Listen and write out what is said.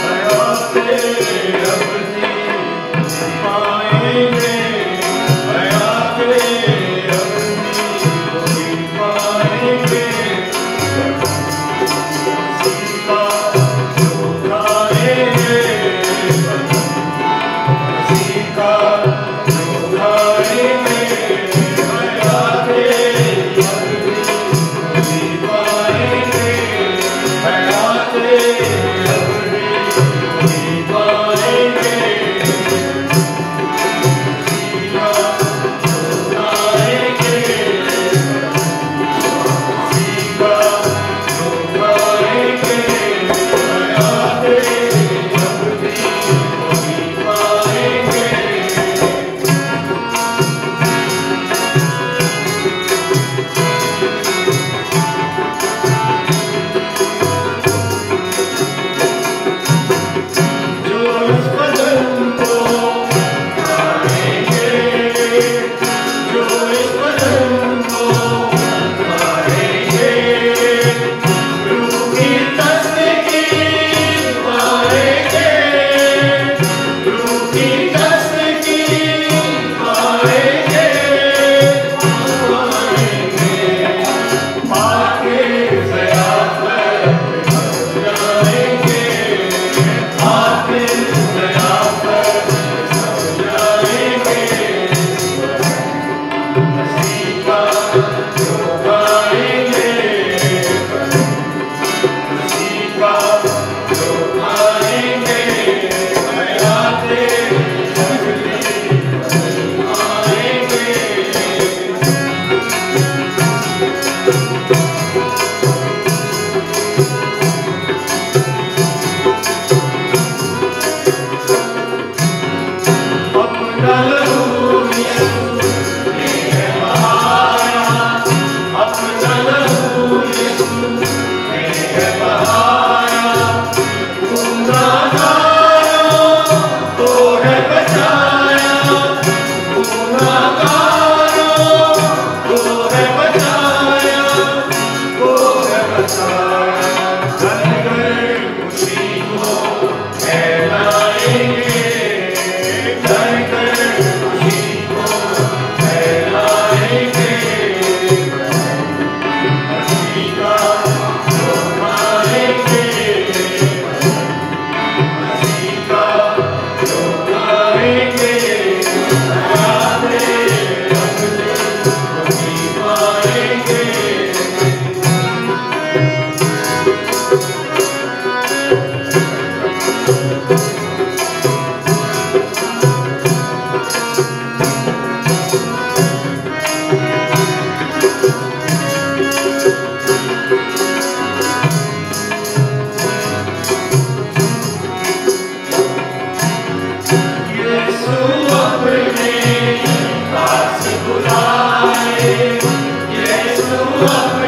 Namaste. Namaste. 아,